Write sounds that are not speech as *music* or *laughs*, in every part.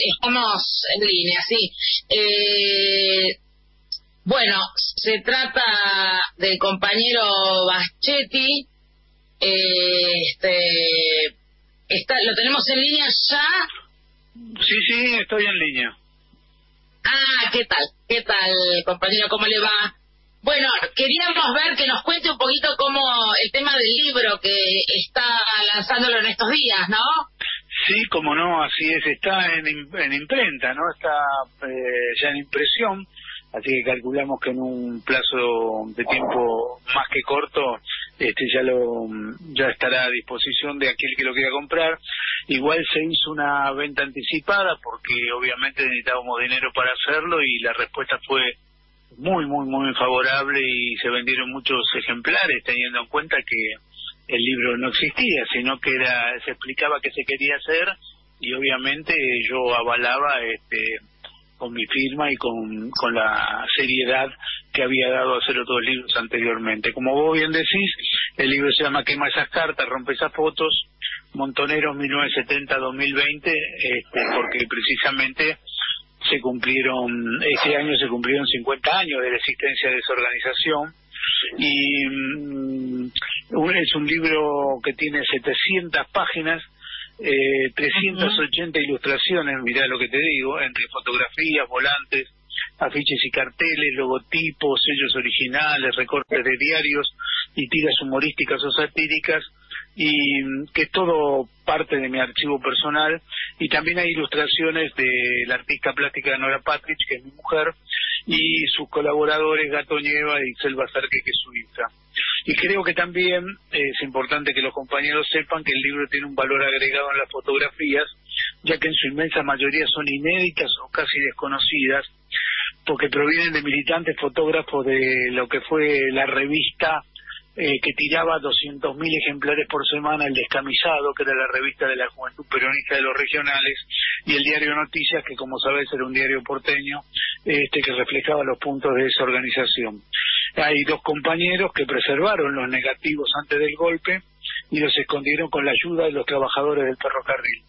estamos en línea, sí. Eh, bueno, se trata del compañero Baschetti. Eh, este, está, ¿Lo tenemos en línea ya? Sí, sí, estoy en línea. Ah, ¿qué tal? ¿Qué tal, compañero? ¿Cómo le va? Bueno, queríamos ver que nos cuente un poquito cómo el tema del libro que está lanzándolo en estos días, ¿no? Sí, como no, así es, está en, en imprenta, ¿no? Está eh, ya en impresión, así que calculamos que en un plazo de tiempo más que corto este ya lo ya estará a disposición de aquel que lo quiera comprar. Igual se hizo una venta anticipada porque obviamente necesitábamos dinero para hacerlo y la respuesta fue muy, muy, muy favorable y se vendieron muchos ejemplares teniendo en cuenta que el libro no existía, sino que era se explicaba qué se quería hacer y obviamente yo avalaba este con mi firma y con, la seriedad que había dado a hacer otros libros anteriormente. Como vos bien decís, el libro se llama Quema esas cartas, rompe esas fotos, Montoneros 1970-2020, este, porque precisamente se cumplieron, ese año se cumplieron 50 años de la existencia de esa organización y mm, es un libro que tiene 700 páginas, eh, 380 ilustraciones, mirá lo que te digo, entre fotografías, volantes, afiches y carteles, logotipos, sellos originales, recortes de diarios y tiras humorísticas o satíricas y mm, que es todo parte de mi archivo personal y también hay ilustraciones de la artista plástica Nora Patrick, que es mi mujer, y sus colaboradores Gato Nieva y Selva Cerque, que es su hija. Y creo que también es importante que los compañeros sepan que el libro tiene un valor agregado en las fotografías, ya que en su inmensa mayoría son inéditas o casi desconocidas, porque provienen de militantes fotógrafos de lo que fue la revista eh, que tiraba 200.000 ejemplares por semana, El Descamisado, que era la revista de la Juventud Peronista de los Regionales, y el diario Noticias, que como sabes era un diario porteño, este que reflejaba los puntos de esa organización. Hay dos compañeros que preservaron los negativos antes del golpe y los escondieron con la ayuda de los trabajadores del ferrocarril.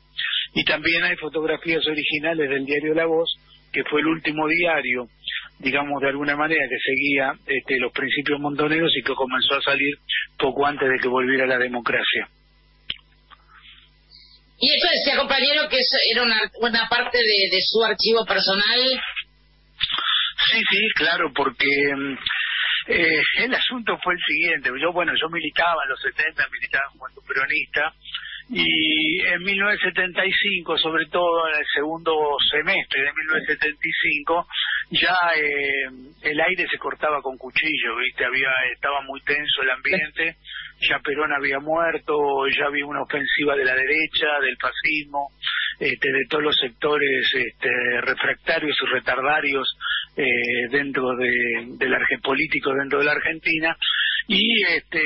Y también hay fotografías originales del diario La Voz, que fue el último diario digamos, de alguna manera que seguía este, los principios montoneros y que comenzó a salir poco antes de que volviera la democracia. Y eso decía, compañero, que eso era una, una parte de, su archivo personal. Sí, sí, claro, porque mm, eh, el asunto fue el siguiente. Yo, bueno, yo militaba en los 70, militaba en Peronista, y en 1975, sobre todo en el segundo semestre de 1975, ya eh, el aire se cortaba con cuchillo, ¿viste? Había, estaba muy tenso el ambiente, ya Perón había muerto, ya había una ofensiva de la derecha, del fascismo, este, de todos los sectores este, refractarios y retardarios eh, dentro de, del político dentro de la Argentina, y este,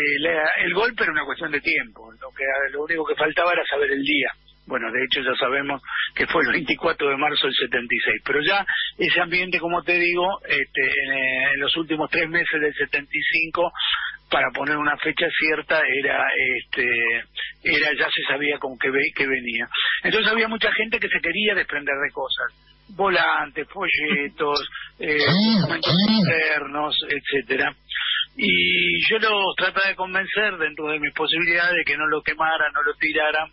el golpe era una cuestión de tiempo, lo, que, lo único que faltaba era saber el día. Bueno, de hecho ya sabemos que fue el 24 de marzo del 76, pero ya ese ambiente, como te digo, este, en, los últimos tres meses del 75, para poner una fecha cierta, era, este, era ya se sabía con qué, que venía. Entonces había mucha gente que se quería desprender de cosas, volantes, folletos, eh, documentos internos, etcétera y yo los trataba de convencer dentro de mis posibilidades de que no lo quemaran, no lo tiraran,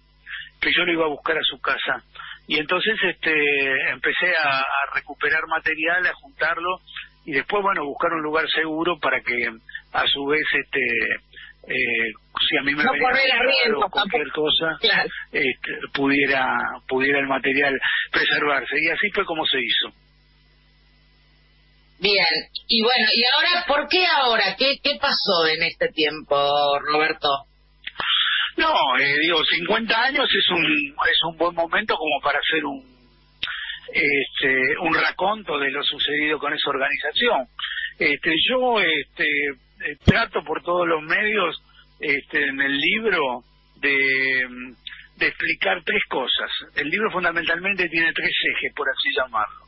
que yo lo iba a buscar a su casa. Y entonces este empecé a, recuperar material, a juntarlo y después, bueno, buscar un lugar seguro para que a su vez este eh, si a mí me no o cualquier cosa este, pudiera pudiera el material preservarse y así fue como se hizo Bien, y bueno, ¿y ahora por qué ahora? ¿Qué, qué pasó en este tiempo, Roberto? No, eh, digo, 50 años es un, es un buen momento como para hacer un, este, un raconto de lo sucedido con esa organización. Este, yo este, eh, trato por todos los medios este, en el libro de, de explicar tres cosas. El libro fundamentalmente tiene tres ejes, por así llamarlo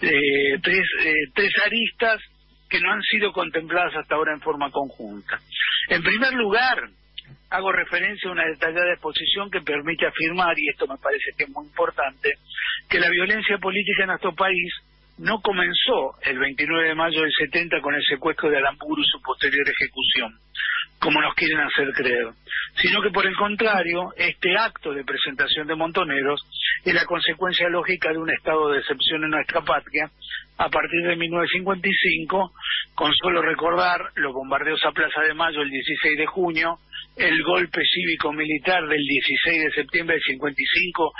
eh, tres, eh, tres aristas que no han sido contempladas hasta ahora en forma conjunta. En primer lugar, hago referencia a una detallada exposición que permite afirmar, y esto me parece que es muy importante, que la violencia política en nuestro país no comenzó el 29 de mayo del 70 con el secuestro de Alamburu y su posterior ejecución, como nos quieren hacer creer, sino que por el contrario, este acto de presentación de montoneros es la consecuencia lógica de un estado de excepción en nuestra patria a partir de 1955, con solo recordar los bombardeos a Plaza de Mayo el 16 de junio, el golpe cívico-militar del 16 de septiembre del 55,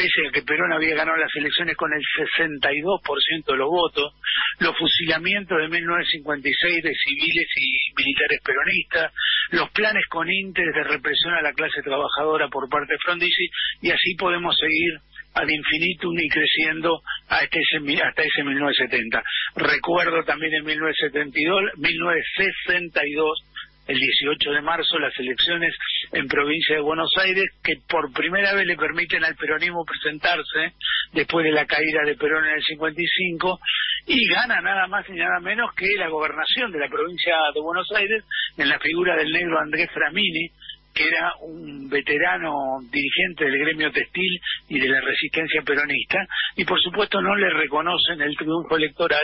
pese a que Perón había ganado las elecciones con el 62% de los votos, los fusilamientos de 1956 de civiles y militares peronistas, los planes con ínteres de represión a la clase trabajadora por parte de Frondizi, y así podemos seguir ad infinitum y creciendo hasta ese, hasta ese 1970. Recuerdo también en 1972, 1962 el 18 de marzo las elecciones en provincia de Buenos Aires que por primera vez le permiten al peronismo presentarse después de la caída de Perón en el 55 y gana nada más y nada menos que la gobernación de la provincia de Buenos Aires en la figura del negro Andrés Framini que era un veterano dirigente del gremio textil y de la resistencia peronista, y por supuesto no le reconocen el triunfo electoral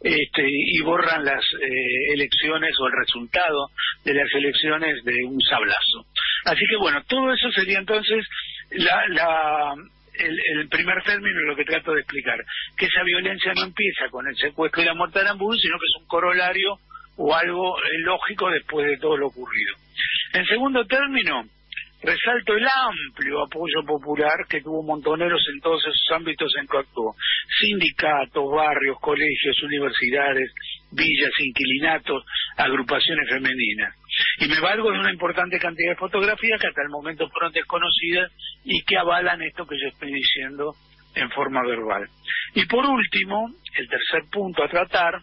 este, y borran las eh, elecciones o el resultado de las elecciones de un sablazo. Así que bueno, todo eso sería entonces la, el, primer término lo que trato de explicar, que esa violencia no empieza con el secuestro y la muerte de Aramburu, sino que es un corolario o algo lógico después de todo lo ocurrido. En segundo término, resalto el amplio apoyo popular que tuvo Montoneros en todos esos ámbitos en que actuó. Sindicatos, barrios, colegios, universidades, villas, inquilinatos, agrupaciones femeninas. Y me valgo de una importante cantidad de fotografías que hasta el momento fueron desconocidas y que avalan esto que yo estoy diciendo en forma verbal. Y por último, el tercer punto a tratar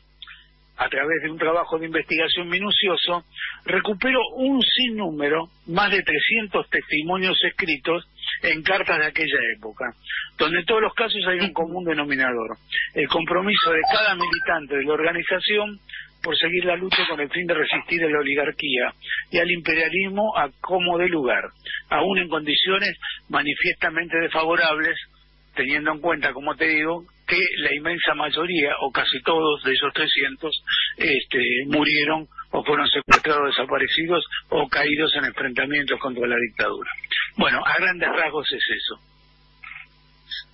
a través de un trabajo de investigación minucioso, recupero un sinnúmero, más de 300 testimonios escritos en cartas de aquella época, donde en todos los casos hay un común denominador, el compromiso de cada militante de la organización por seguir la lucha con el fin de resistir a la oligarquía y al imperialismo a como de lugar, aún en condiciones manifiestamente desfavorables, teniendo en cuenta, como te digo, que la inmensa mayoría, o casi todos de esos 300, este, murieron o fueron secuestrados, desaparecidos o caídos en enfrentamientos contra la dictadura. Bueno, a grandes rasgos es eso.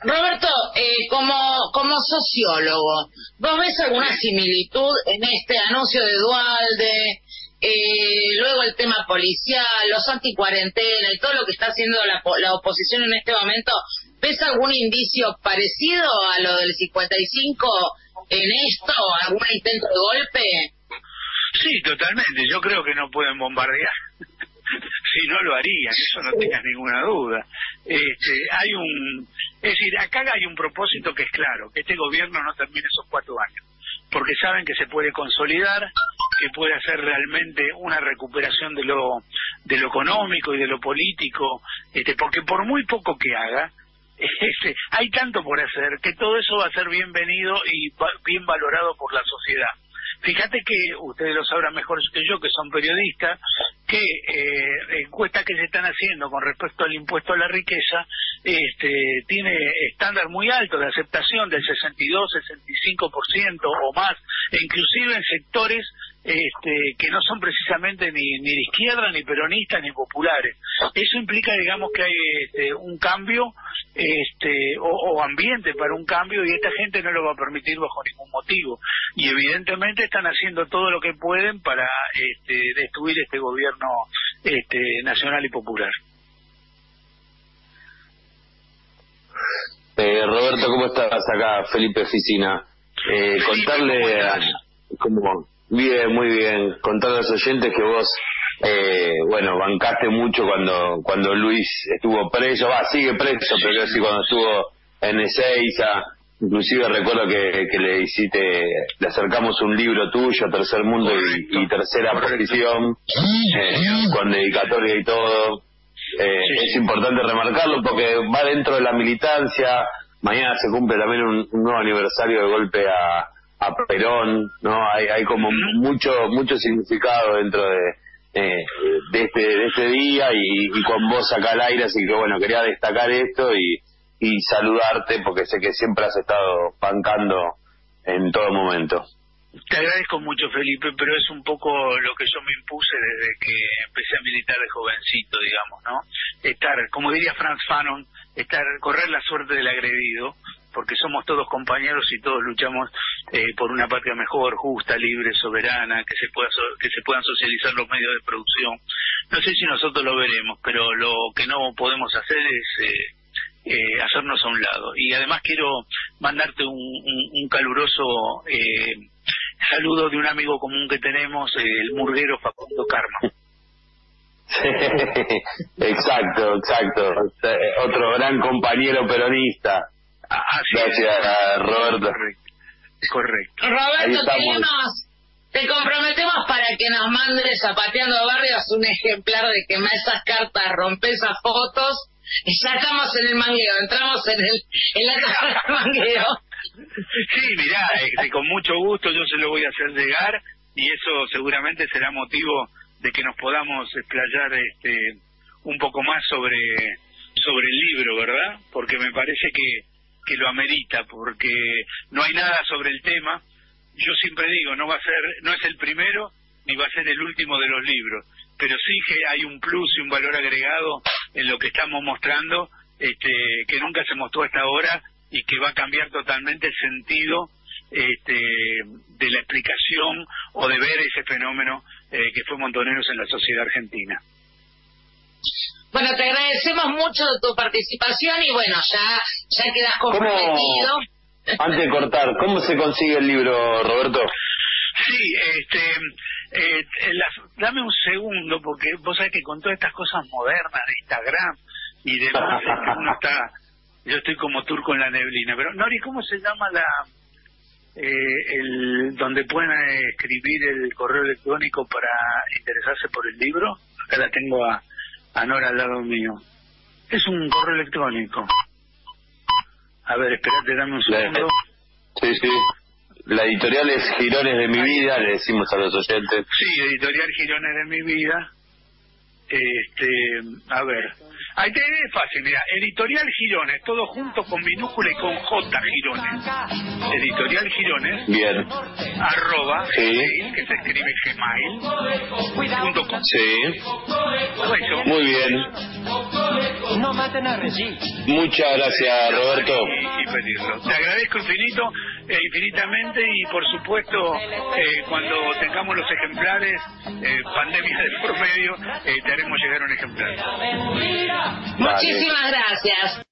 Roberto, eh, como, como sociólogo, ¿vos ves alguna similitud en este anuncio de Dualde, eh, luego el tema policial, los anticuarentena y todo lo que está haciendo la, la oposición en este momento ¿Ves algún indicio parecido a lo del 55 en esto? ¿Algún intento de golpe? Sí, totalmente. Yo creo que no pueden bombardear. *laughs* si no lo harían, eso no tengas ninguna duda. Este, hay un, es decir, acá hay un propósito que es claro, que este gobierno no termine esos cuatro años, porque saben que se puede consolidar, que puede hacer realmente una recuperación de lo, de lo económico y de lo político, este, porque por muy poco que haga, este, hay tanto por hacer que todo eso va a ser bienvenido y bien valorado por la sociedad. Fíjate que ustedes lo sabrán mejor que yo, que son periodistas, que eh, encuestas que se están haciendo con respecto al impuesto a la riqueza este, tiene estándar muy alto de aceptación del 62, 65% o más, e inclusive en sectores este, que no son precisamente ni, ni de izquierda, ni peronistas, ni populares. Eso implica, digamos, que hay este, un cambio este, o, ambiente para un cambio y esta gente no lo va a permitir bajo ningún motivo. Y evidentemente están haciendo todo lo que pueden para este, destruir este gobierno este, nacional y popular. Eh, Roberto, ¿cómo estás? Acá, Felipe Oficina. Eh, contarle a, como Bien, muy bien. Contar a los oyentes que vos, eh, bueno, bancaste mucho cuando cuando Luis estuvo preso, va, sigue preso, pero sí cuando estuvo en Ezeiza, inclusive recuerdo que, que le hiciste, le acercamos un libro tuyo, Tercer Mundo y, Tercera Posición, eh, con dedicatoria y todo. Eh, es importante remarcarlo porque va dentro de la militancia, mañana se cumple también un nuevo aniversario de golpe a a Perón, ¿no? Hay, hay como mucho mucho significado dentro de, eh, de, este, de este día y, con vos acá al aire, así que bueno, quería destacar esto y, y saludarte porque sé que siempre has estado bancando en todo momento. Te agradezco mucho, Felipe, pero es un poco lo que yo me impuse desde que empecé a militar de jovencito, digamos, ¿no? Estar, como diría Franz Fanon, estar, correr la suerte del agredido, porque somos todos compañeros y todos luchamos eh, por una patria mejor, justa, libre, soberana, que se pueda que se puedan socializar los medios de producción. No sé si nosotros lo veremos, pero lo que no podemos hacer es eh, eh, hacernos a un lado. Y además quiero mandarte un, un, caluroso saludo de un amigo común que tenemos, el murguero Facundo Karma. *laughs* exacto, exacto. Otro gran compañero peronista. Gracias, Roberto. Correcto. Roberto, te comprometemos para que nos mandes Zapateando Barrios un ejemplar de quema esas cartas, rompe esas fotos y sacamos en el mangueo, entramos en el en la del mangueo. Sí, mirá, este, con mucho gusto yo se lo voy a hacer llegar y eso seguramente será motivo de que nos podamos explayar este, un poco más sobre sobre el libro, ¿verdad? Porque me parece que que lo amerita, porque no hay nada sobre el tema. Yo siempre digo, no va a ser, no es el primero ni va a ser el último de los libros, pero sí que hay un plus y un valor agregado en lo que estamos mostrando, este, que nunca se mostró hasta ahora y que va a cambiar totalmente el sentido este, de la explicación o de ver ese fenómeno eh, que fue Montoneros en la sociedad argentina. Bueno, te agradecemos mucho tu participación y bueno, ya, ya quedas comprometido. Antes de cortar, ¿cómo se consigue el libro, Roberto? Sí, este, eh, dame un segundo, porque vos sabés que con todas estas cosas modernas de Instagram y demás, este, *laughs* uno está, yo estoy como turco en la neblina, pero Nori, ¿cómo se llama la, eh, el, donde pueden escribir el correo electrónico para interesarse por el libro? Acá la tengo a, a Nora al lado mío. Es un correo electrónico. A ver, espérate, dame un segundo. Sí, sí. La editorial es Girones de mi vida, le decimos a los oyentes. Sí, editorial Girones de mi vida. Este, a ver, Ahí te es fácil, mira, Editorial Girones, todo junto con minúscula y con J Girones. Editorial Girones. Bien. Arroba, sí. que se escribe gmail.com. Sí. Muy bien. Muchas gracias, Roberto. Y, pedirlo. Te agradezco infinito, eh, infinitamente y por supuesto, eh, cuando tengamos los ejemplares, eh, pandemia de por medio, te haremos llegar un ejemplar. Muchísimas gracias.